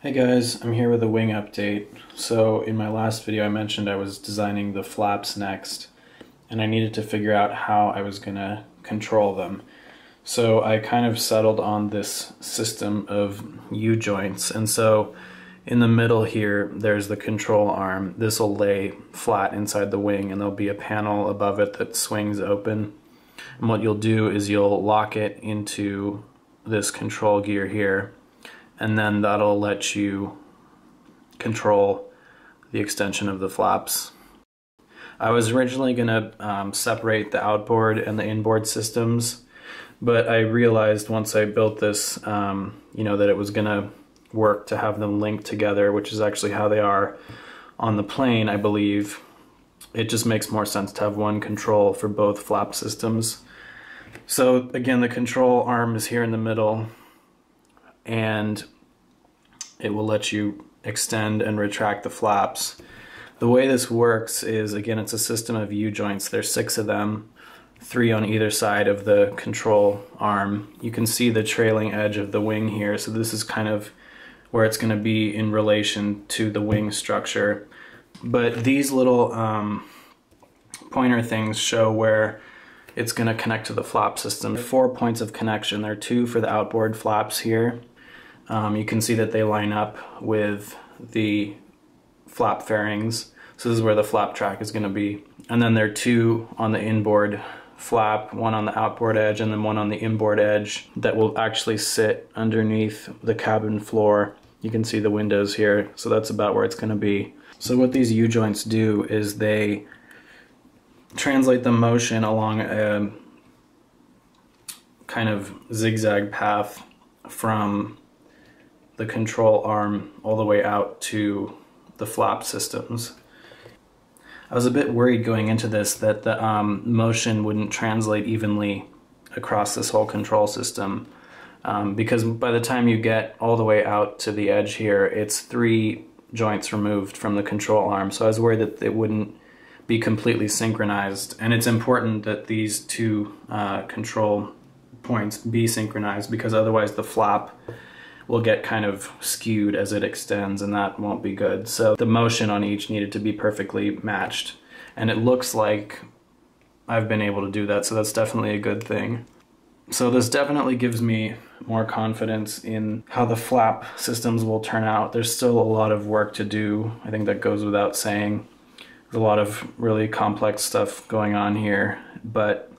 Hey guys, I'm here with a wing update. So in my last video I mentioned I was designing the flaps next and I needed to figure out how I was gonna control them. So I kind of settled on this system of U-joints and so in the middle here there's the control arm. This will lay flat inside the wing and there'll be a panel above it that swings open. And what you'll do is you'll lock it into this control gear here and then that'll let you control the extension of the flaps. I was originally going to um, separate the outboard and the inboard systems, but I realized once I built this, um, you know, that it was going to work to have them linked together, which is actually how they are on the plane, I believe. It just makes more sense to have one control for both flap systems. So again, the control arm is here in the middle and it will let you extend and retract the flaps. The way this works is, again, it's a system of U-joints. There's six of them, three on either side of the control arm. You can see the trailing edge of the wing here, so this is kind of where it's going to be in relation to the wing structure. But these little um, pointer things show where it's going to connect to the flap system. Four points of connection. There are two for the outboard flaps here, um, you can see that they line up with the flap fairings. So this is where the flap track is going to be. And then there are two on the inboard flap, one on the outboard edge and then one on the inboard edge that will actually sit underneath the cabin floor. You can see the windows here, so that's about where it's going to be. So what these U-joints do is they translate the motion along a kind of zigzag path from the control arm all the way out to the flap systems. I was a bit worried going into this that the um, motion wouldn't translate evenly across this whole control system um, because by the time you get all the way out to the edge here, it's three joints removed from the control arm. So I was worried that it wouldn't be completely synchronized. And it's important that these two uh, control points be synchronized because otherwise the flap will get kind of skewed as it extends and that won't be good. So the motion on each needed to be perfectly matched. And it looks like I've been able to do that, so that's definitely a good thing. So this definitely gives me more confidence in how the flap systems will turn out. There's still a lot of work to do. I think that goes without saying. There's a lot of really complex stuff going on here, but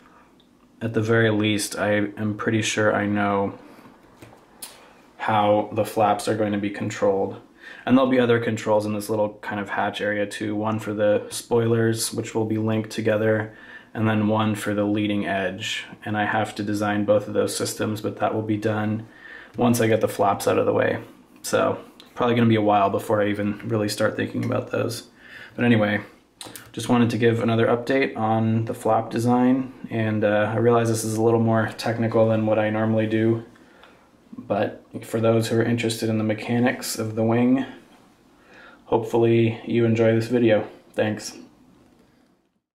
at the very least, I am pretty sure I know how the flaps are going to be controlled. And there'll be other controls in this little kind of hatch area too. One for the spoilers, which will be linked together, and then one for the leading edge. And I have to design both of those systems, but that will be done once I get the flaps out of the way. So probably gonna be a while before I even really start thinking about those. But anyway, just wanted to give another update on the flap design. And uh, I realize this is a little more technical than what I normally do. But for those who are interested in the mechanics of the wing, hopefully you enjoy this video. Thanks.